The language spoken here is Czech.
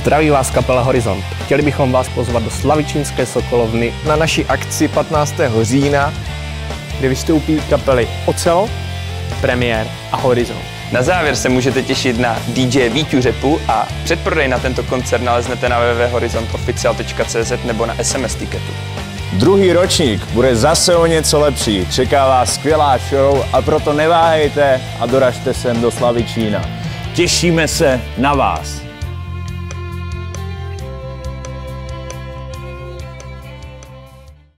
Zdraví vás kapela Horizont. Chtěli bychom vás pozvat do Slavičínské Sokolovny na naší akci 15. října, kde vystoupí kapely Ocel, Premiér a Horizont. Na závěr se můžete těšit na DJ Vítu Řepu a předprodej na tento koncert naleznete na www.horizontofficial.cz nebo na SMS tiketu. Druhý ročník bude zase o něco lepší. Čeká vás skvělá show a proto neváhejte a doražte sem do Slavičína. Těšíme se na vás.